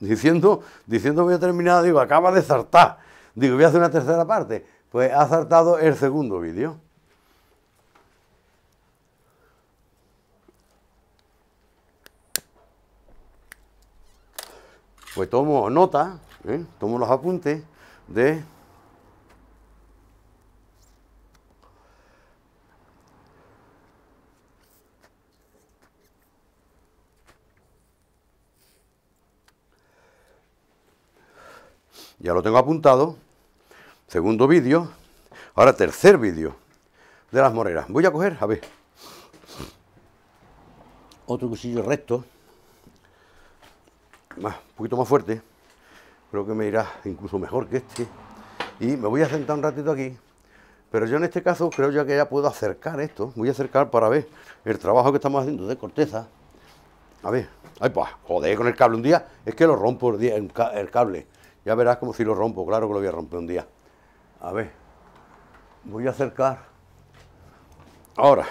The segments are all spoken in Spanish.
Diciendo, diciendo voy a terminar, digo, acaba de zartar. Digo, voy a hacer una tercera parte. Pues ha saltado el segundo vídeo. Pues tomo nota, ¿eh? tomo los apuntes de Ya lo tengo apuntado. Segundo vídeo. Ahora tercer vídeo de las moreras. Voy a coger, a ver. Otro cuchillo recto. Más, un poquito más fuerte. Creo que me irá incluso mejor que este. Y me voy a sentar un ratito aquí. Pero yo en este caso creo ya que ya puedo acercar esto. Voy a acercar para ver el trabajo que estamos haciendo de corteza. A ver. Ay, pues, joder, con el cable un día. Es que lo rompo el, el cable. Ya verás como si lo rompo. Claro que lo voy a romper un día. A ver, voy a acercar. Ahora,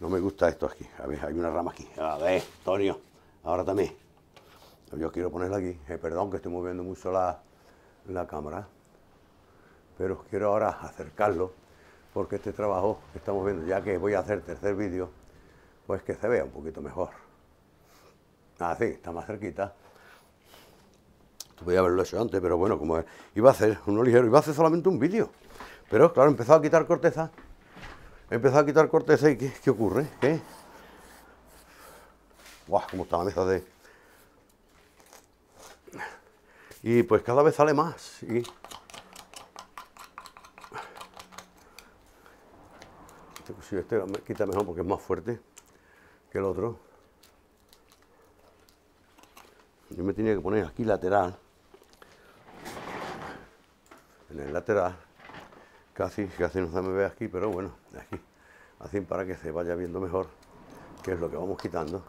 no me gusta esto aquí. A ver, hay una rama aquí. A ver, Antonio, ahora también. Yo quiero ponerla aquí. Eh, perdón que estoy moviendo mucho la, la cámara. Pero quiero ahora acercarlo porque este trabajo que estamos viendo, ya que voy a hacer tercer vídeo, pues que se vea un poquito mejor. Ah, sí, está más cerquita. Podría haberlo hecho antes, pero bueno, como iba a hacer uno ligero, iba a hacer solamente un vídeo. Pero claro, he empezado a quitar corteza. He empezado a quitar corteza y ¿qué, ocurre? ¿Qué? ¡Guau! ¿Cómo está la mesa de...? Y pues cada vez sale más. Y... Este, este quita mejor porque es más fuerte que el otro. Yo me tenía que poner aquí lateral. En el lateral, casi, casi no se me ve aquí, pero bueno, aquí, así para que se vaya viendo mejor qué es lo que vamos quitando.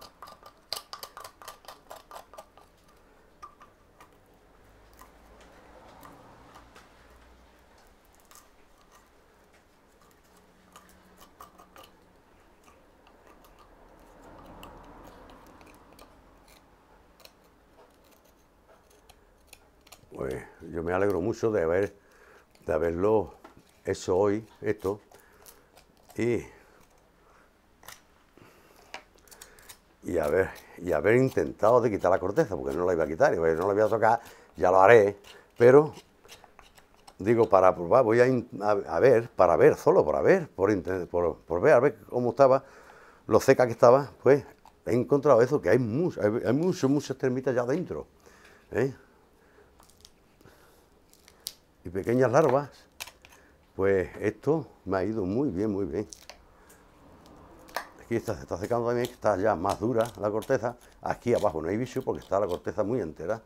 Pues yo me alegro mucho de haber de haberlo hecho hoy, esto, y, y, haber, y haber intentado de quitar la corteza, porque no la iba a quitar, y no la voy a tocar, ya lo haré, pero digo, para probar, voy a, ver, para ver, solo para ver, por, por, ver, a ver cómo estaba, lo seca que estaba, pues he encontrado eso, que hay, mucho, hay, hay muchas termitas ya dentro. ¿eh? Pequeñas larvas, pues esto me ha ido muy bien, muy bien. Aquí está, se está secando también, está ya más dura la corteza. Aquí abajo no hay bicho porque está la corteza muy entera,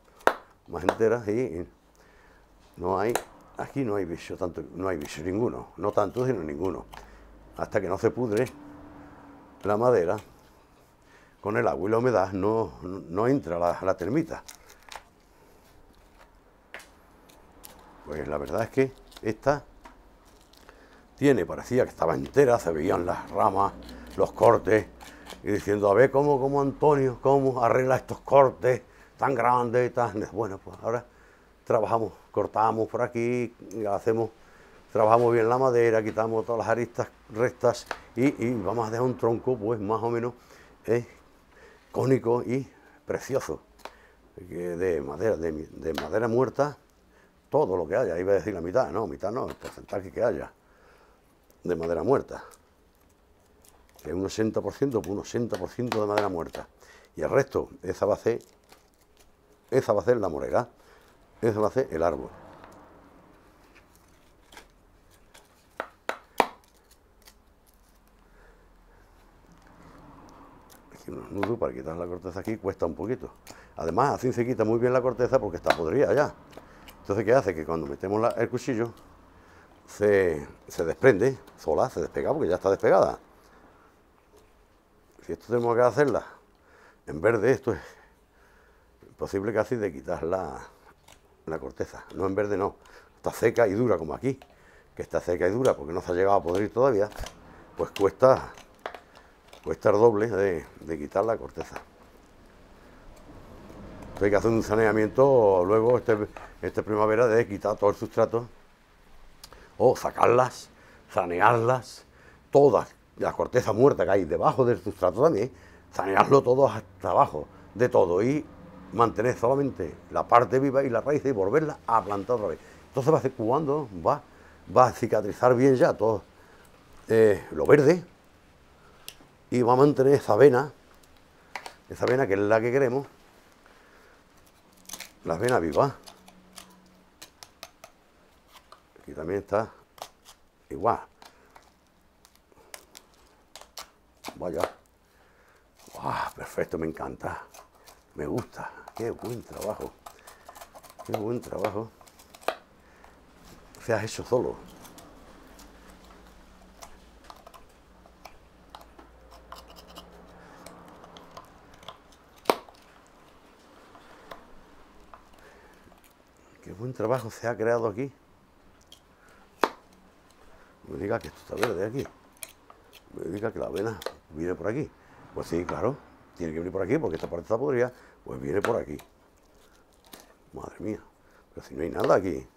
más entera y no hay, aquí no hay bicho, tanto, no hay bicho ninguno, no tanto sino ninguno. Hasta que no se pudre la madera, con el agua y la humedad no, no, entra la termita. Pues la verdad es que esta tiene, parecía que estaba entera, se veían las ramas, los cortes, y diciendo, a ver cómo, cómo Antonio, cómo arregla estos cortes tan grandes y tan... Bueno, pues ahora trabajamos, cortamos por aquí, hacemos, trabajamos bien la madera, quitamos todas las aristas rectas y, vamos a dejar un tronco pues más o menos eh, cónico y precioso, de madera, de madera muerta todo lo que haya, iba a decir la mitad, no, mitad no, el porcentaje que haya de madera muerta. Que un 80%, pues un 80% de madera muerta. Y el resto, esa va a ser, esa va a ser la morera, esa va a ser el árbol. Aquí unos nudos para quitar la corteza aquí cuesta un poquito. Además, así se quita muy bien la corteza porque está podrida ya. Entonces, ¿qué hace? Que cuando metemos el cuchillo se, desprende sola, se despega porque ya está despegada. Si esto tenemos que hacerla en verde, esto es imposible casi de quitar la, la corteza. No en verde, no. Está seca y dura como aquí, que está seca y dura porque no se ha llegado a podrir todavía, pues cuesta cuesta el doble de quitar la corteza. Hay que hacer un saneamiento luego, este, esta primavera, de quitar todo el sustrato o sacarlas, sanearlas, todas, la corteza muerta que hay debajo del sustrato también, sanearlo todo hasta abajo, de todo, y mantener solamente la parte viva y la raíz y volverla a plantar otra vez. Entonces va a ser cuando va, va a cicatrizar bien ya todo eh, lo verde y va a mantener esa vena, esa vena que es la que queremos, la vena viva. Aquí también está igual. Vaya. perfecto, me encanta. Me gusta. Qué buen trabajo. Qué buen trabajo. Se has hecho solo. Qué trabajo se ha creado aquí. Me diga que esto está verde aquí. Me diga que la avena viene por aquí. Pues sí, claro, tiene que venir por aquí porque esta parte está podrida. Pues viene por aquí. Madre mía, pero si no hay nada aquí.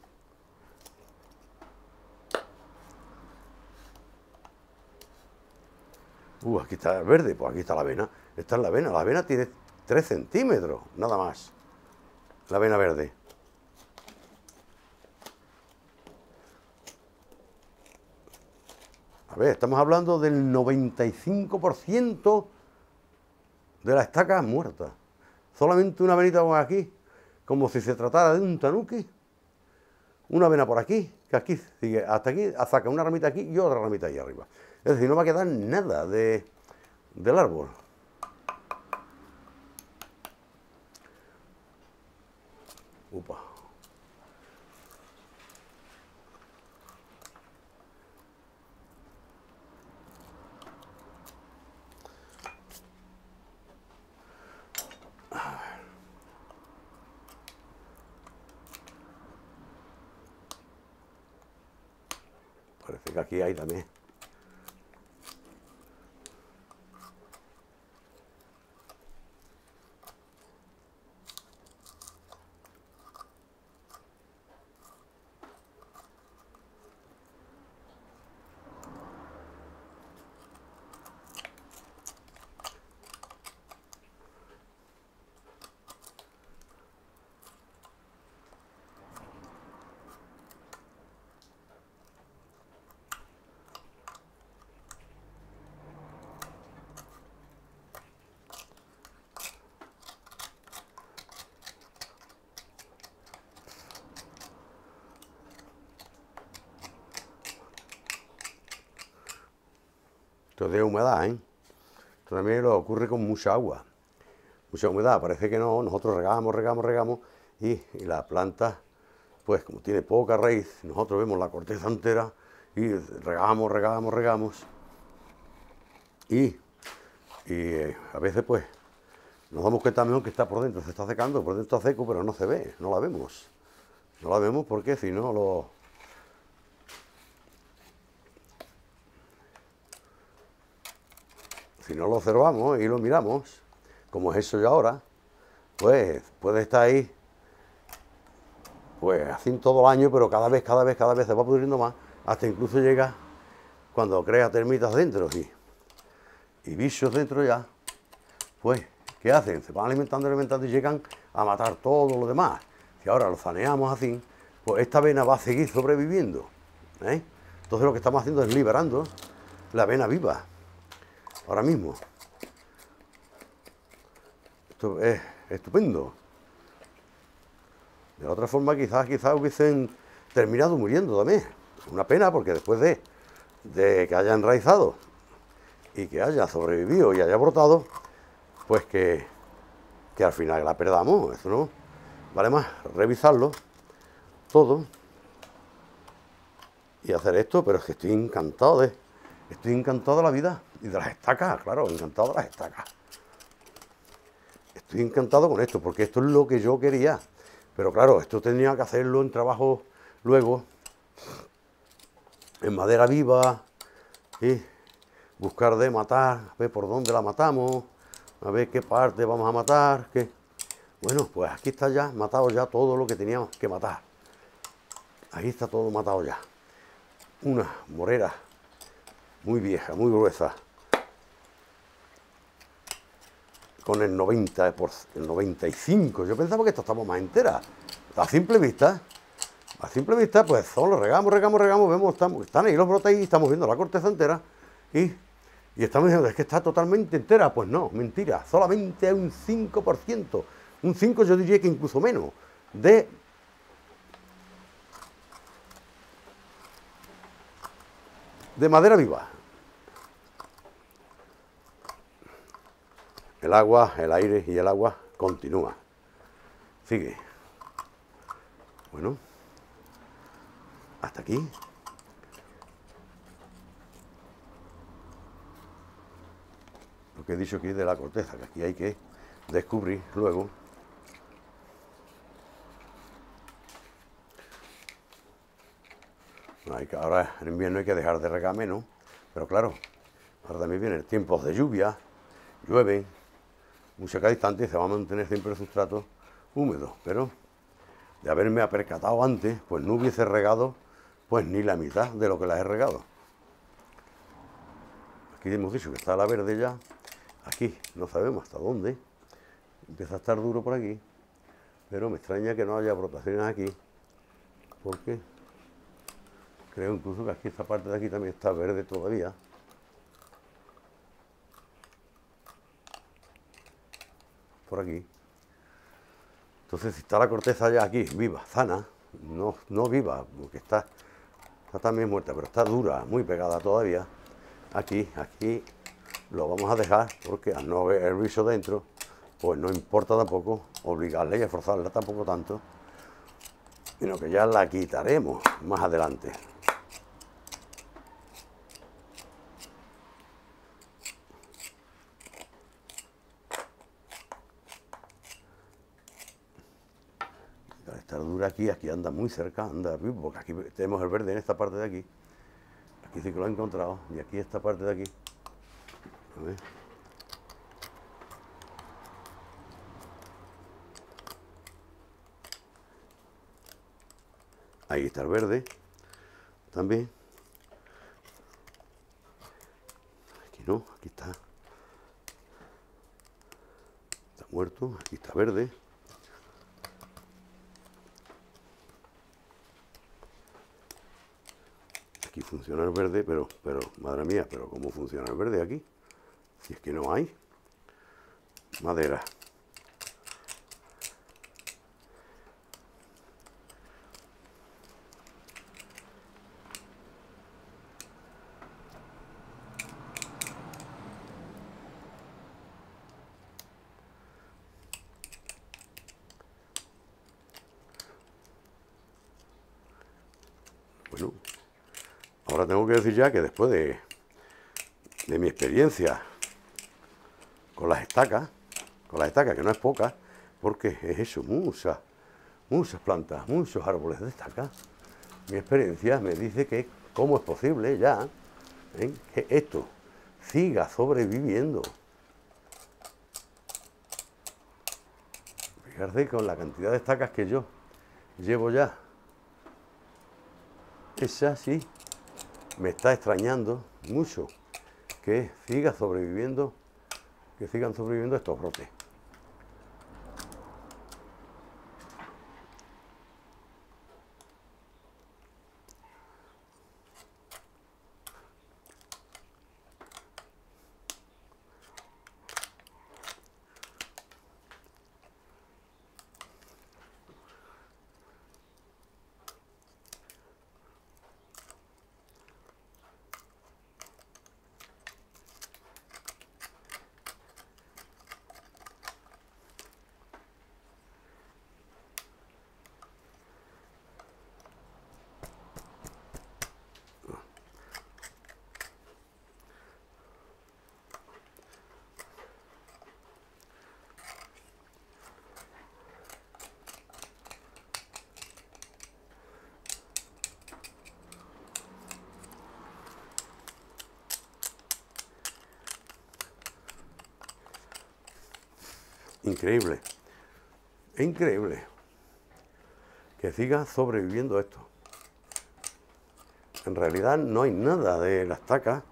Uh, aquí está el verde, pues aquí está la avena. Esta es la avena. La avena tiene 3 centímetros, nada más. La avena verde. Estamos hablando del 95% de la estaca muerta. Solamente una venita por aquí, como si se tratara de un tanuki. Una vena por aquí, que aquí sigue hasta aquí, saca una ramita aquí y otra ramita ahí arriba. Es decir, no va a quedar nada de, del árbol. Parece que aquí de humedad, ¿eh? Esto también lo ocurre con mucha agua, mucha humedad. Parece que no, nosotros regamos, regamos, regamos y, la planta, pues como tiene poca raíz, nosotros vemos la corteza entera y regamos, regamos, regamos. Y, eh, a veces pues nos damos cuenta mejor que está por dentro, se está secando, por dentro está seco, pero no se ve, no la vemos. No la vemos porque si no lo, no lo observamos y lo miramos, como es eso yo ahora, pues puede estar ahí, pues así todo el año, pero cada vez, cada vez, cada vez se va pudriendo más, hasta incluso llega cuando crea termitas dentro y, y bichos dentro ya, pues, ¿qué hacen? Se van alimentando, alimentando y llegan a matar todo lo demás. Si ahora lo saneamos así, pues esta vena va a seguir sobreviviendo. ¿eh? Entonces lo que estamos haciendo es liberando la vena viva ahora mismo. Esto es estupendo. De otra forma, quizás, quizás hubiesen terminado muriendo también. Una pena porque después de, de que haya enraizado y que haya sobrevivido y haya brotado, pues que, que al final la perdamos. Eso no vale más revisarlo todo y hacer esto, pero es que estoy encantado de, estoy encantado de la vida y de las estacas, claro, encantado de las estacas. Estoy encantado con esto, porque esto es lo que yo quería. Pero claro, esto tenía que hacerlo en trabajo luego, en madera viva, y buscar de matar, a ver por dónde la matamos, a ver qué parte vamos a matar, qué... Bueno, pues aquí está ya matado ya todo lo que teníamos que matar. Ahí está todo matado ya. Una morera muy vieja, muy gruesa, con el 90, por, el 95. Yo pensaba que esto estaba más entera. A simple vista, a simple vista, pues solo regamos, regamos, regamos, vemos, estamos, están ahí los brotes y estamos viendo la corteza entera y, y estamos diciendo, es que está totalmente entera. Pues no, mentira, solamente hay un 5%, un 5 yo diría que incluso menos, de de madera viva. El agua, el aire y el agua continúa. Sigue. Bueno, hasta aquí. Lo que he dicho aquí de la corteza, que aquí hay que descubrir luego. Ahora en invierno hay que dejar de regar menos, pero claro, ahora también vienen tiempos de lluvia, llueve, mucha cada instante se va a mantener siempre el sustrato húmedo, pero de haberme apercatado antes, pues no hubiese regado pues ni la mitad de lo que la he regado. Aquí hemos dicho que está la verde ya, aquí no sabemos hasta dónde, empieza a estar duro por aquí, pero me extraña que no haya brotaciones aquí, porque creo incluso que aquí esta parte de aquí también está verde todavía. Por aquí. Entonces, si está la corteza ya aquí, viva, sana, no, no viva, porque está, está también muerta, pero está dura, muy pegada todavía, aquí, aquí lo vamos a dejar, porque al no haber el viso dentro, pues no importa tampoco obligarle y esforzarla tampoco tanto, sino que ya la quitaremos más adelante. dura aquí, aquí anda muy cerca, anda porque aquí tenemos el verde en esta parte de aquí. Aquí sí que lo he encontrado, y aquí esta parte de aquí. Ahí está el verde, también. Aquí no, aquí está. Está muerto, aquí está verde. Funciona el verde, pero, pero, madre mía, pero ¿cómo funciona el verde aquí? Si es que no hay madera. Ahora tengo que decir ya que después de, mi experiencia con las estacas, con las estacas, que no es poca, porque es eso, muchas, plantas, muchos árboles de estaca, mi experiencia me dice que cómo es posible ya ¿eh? que esto siga sobreviviendo. Fijarse con la cantidad de estacas que yo llevo ya. Es así me está extrañando mucho que siga sobreviviendo, que sigan sobreviviendo estos brotes. Increíble. Es increíble que siga sobreviviendo esto. En realidad no hay nada de la estaca.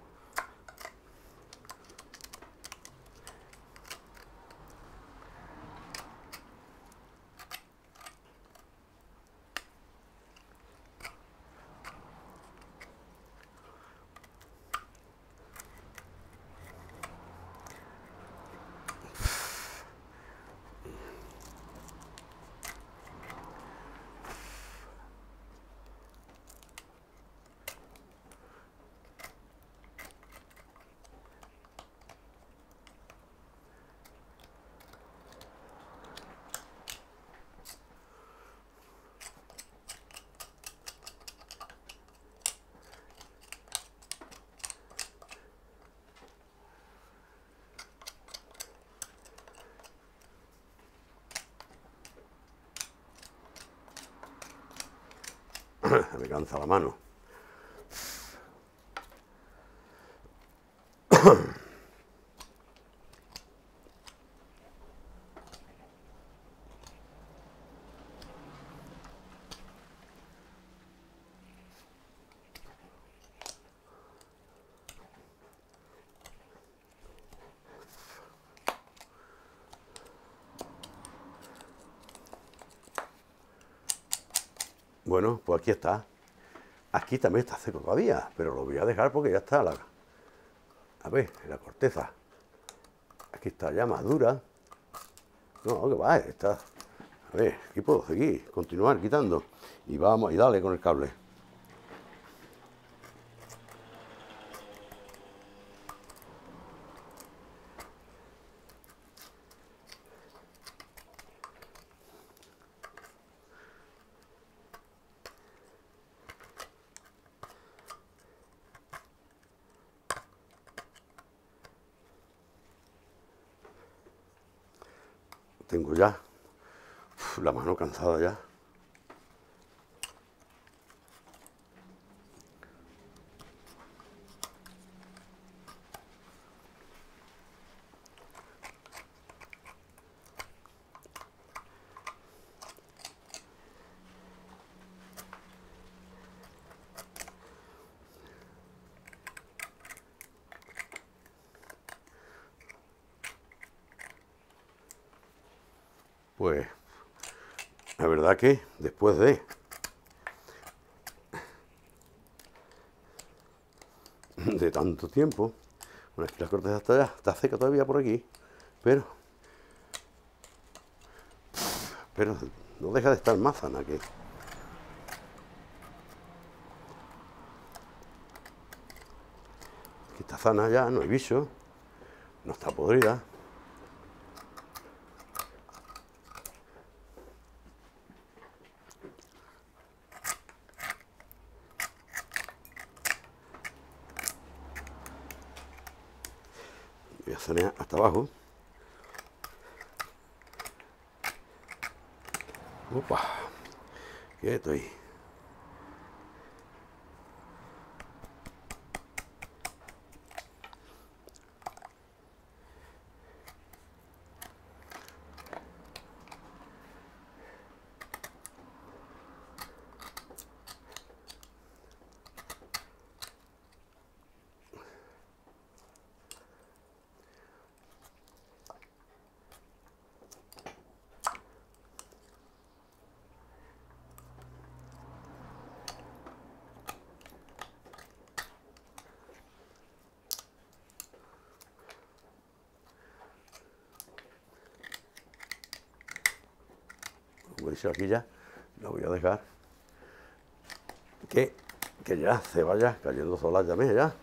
Me cansa la mano. Bueno, pues aquí está. Aquí también está seco todavía, pero lo voy a dejar porque ya está la... A ver, la corteza. Aquí está ya madura. No, que va, está... A ver, aquí puedo seguir, continuar quitando. Y vamos, y dale con el cable. tengo ya cansada ya. Pues la verdad que después de. De tanto tiempo, bueno, aquí la corteza está ya, está seca todavía por aquí, pero. Pero no deja de estar más sana que. Aquí está sana ya, no hay bicho, no está podrida. Voy a sanear hasta abajo. Opa, quieto ahí. Como dicho aquí ya, lo voy a dejar que, que ya se vaya cayendo sola ya ya.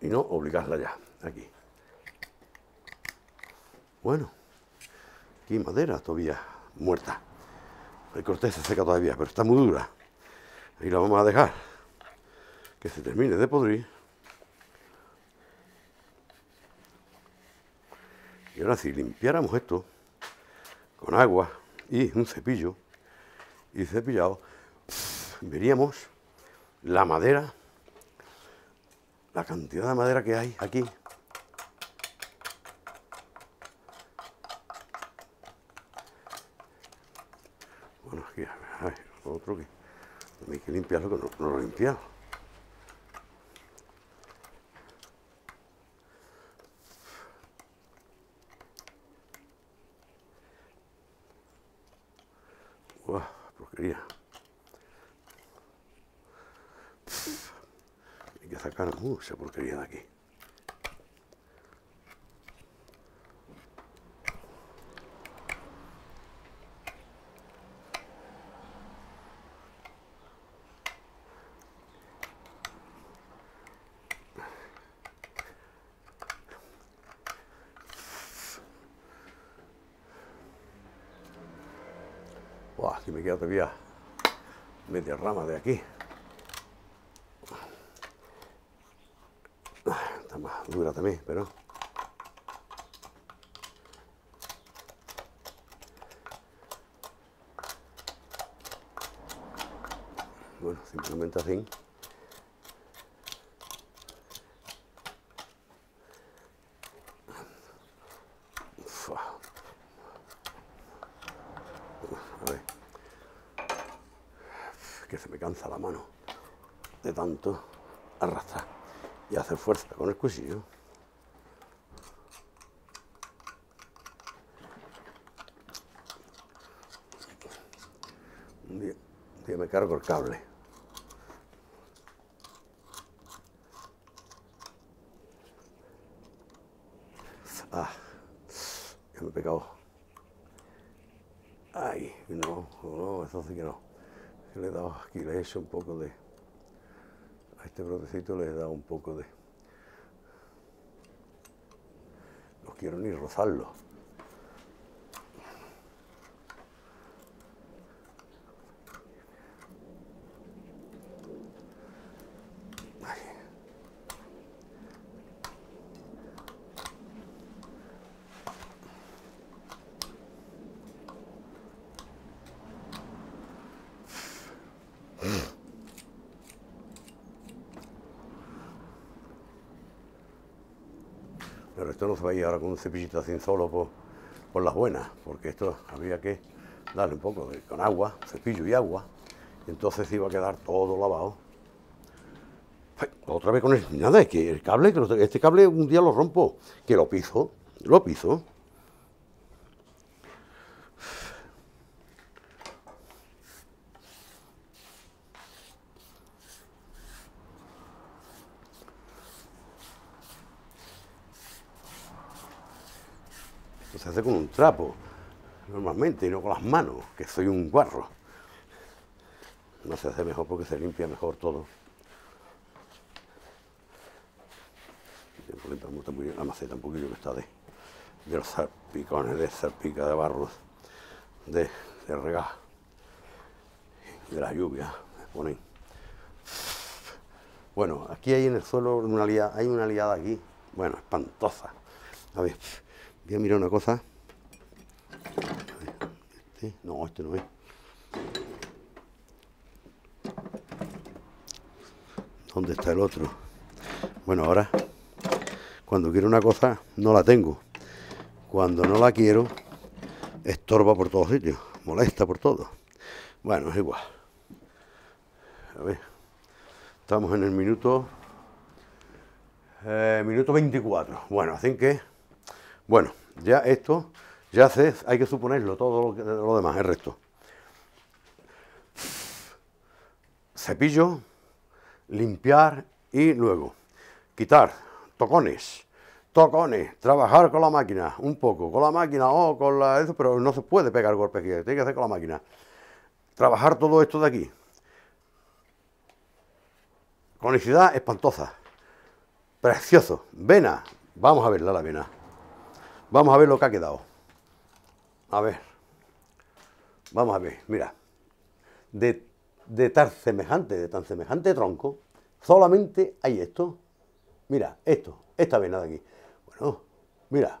Y no obligarla ya, aquí. Bueno, aquí madera todavía muerta. El corteza seca todavía, pero está muy dura. Ahí la vamos a dejar que se termine de podrir. Y ahora si limpiáramos esto con agua y un cepillo y cepillado, veríamos la madera la cantidad de madera que hay aquí. Bueno, aquí, a ver, otro que hay que limpiarlo, que no, no lo he limpiado. Uah, porquería. Hay que sacar mucha porquería de aquí. Buah, aquí me queda todavía media rama de aquí. Ah, Está más dura también, pero... Bueno, simplemente así. Que se me cansa la mano de tanto arrastrar y hacer fuerza con el cuchillo. Un día, me cargo el cable. Ah, ya me he pegado. Ay, no, no, eso sí que no. Le he dado aquí, le he hecho un poco de. Este brotecito le he dado un poco de. No quiero ni rozarlo. Ay. Pero ahora con un cepillito así solo por, por las buenas, porque esto había que darle un poco con agua, cepillo y agua, entonces iba a quedar todo lavado. Ay, Otra vez con el... Nada, es que el cable, este cable un día lo rompo, que lo piso, lo piso. Hace con un trapo, normalmente, y no con las manos, que soy un guarro. No se hace mejor porque se limpia mejor todo. Muy bien, La maceta un poquillo que está de, de los salpicones, de salpica de barros, de, de de la lluvia, ponen. Bueno, aquí hay en el suelo una liada, hay una liada aquí, bueno, espantosa. Voy a mirar una cosa. Este, no, este no es. ¿Dónde está el otro? Bueno, ahora, cuando quiero una cosa, no la tengo. Cuando no la quiero, estorba por todos sitios, molesta por todo. Bueno, es igual. A ver, estamos en el minuto, eh, minuto 24. Bueno, así que, bueno, ya esto, ya se, hay que suponerlo, todo lo, que- lo demás, el resto. Cepillo, limpiar y luego quitar tocones, tocones, trabajar con la máquina, un poco, con la máquina o con la eso, pero no se puede pegar golpes aquí, tiene que hacer con la máquina. Trabajar todo esto de aquí. Conicidad espantosa. Precioso. Vena. Vamos a verla la vena. Vamos a ver lo que ha quedado. A ver. Vamos a ver, mira. De, tan semejante, de tan semejante tronco, solamente hay esto. Mira, esto, esta vena de aquí. Bueno, mira,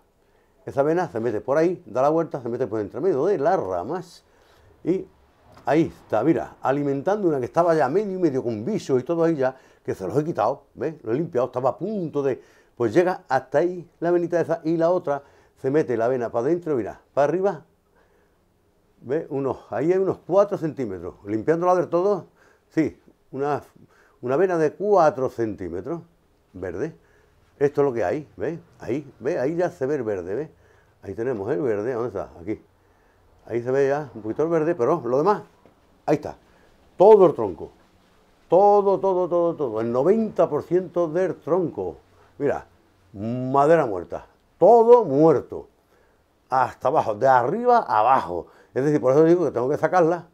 esa vena se mete por ahí, da la vuelta, se mete por entre medio de las ramas y ahí está, mira, alimentando una que estaba ya medio y medio con visos y todo ahí ya, que se los he quitado, ¿ves? Lo he limpiado, estaba a punto de... Pues llega hasta ahí la venita esa y la otra se mete la vena para adentro, mira, para arriba, ¿ves? Unos, ahí hay unos 4 centímetros. Limpiándola del todo, sí, una, una vena de 4 centímetros, verde. Esto es lo que hay, ¿ves? Ahí, ¿ves? Ahí ya se ve el verde, ¿ves? Ahí tenemos el verde, ¿dónde está? Aquí. Ahí se ve ya un poquito el verde, pero lo demás, ahí está. Todo el tronco. Todo, todo, todo, todo. El 90% del tronco. Mira, madera muerta. Todo muerto. Hasta abajo, de arriba abajo. Es decir, por eso digo que tengo que sacarla.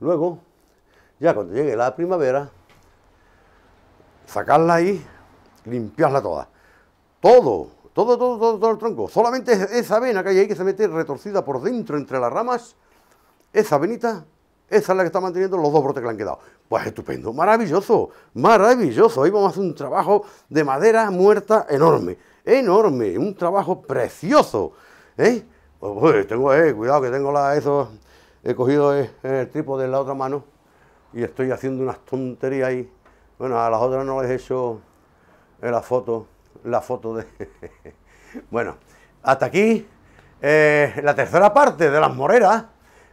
Luego, ya cuando llegue la primavera, sacarla ahí, limpiarla toda. Todo, todo, todo, todo, todo el tronco. Solamente esa vena que hay ahí que se mete retorcida por dentro entre las ramas, esa venita, esa es la que está manteniendo los dos brotes que le han quedado. Pues estupendo, maravilloso, maravilloso. Ahí vamos a hacer un trabajo de madera muerta enorme, enorme, un trabajo precioso. ¿eh? Pues, pues, tengo, eh, cuidado que tengo la, eso, he cogido eh, el trípode en la otra mano y estoy haciendo unas tonterías ahí. Bueno, a las otras no les he hecho la foto, la foto de... bueno, hasta aquí eh, la tercera parte de las moreras.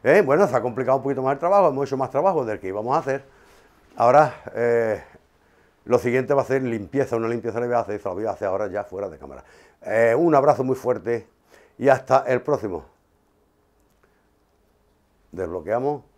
Eh, bueno, se ha complicado un poquito más el trabajo, hemos hecho más trabajo del que íbamos a hacer. Ahora, eh, lo siguiente va a ser limpieza, una limpieza le voy a hacer, eso lo voy a hacer ahora ya fuera de cámara. un abrazo muy fuerte y hasta el próximo. Desbloqueamos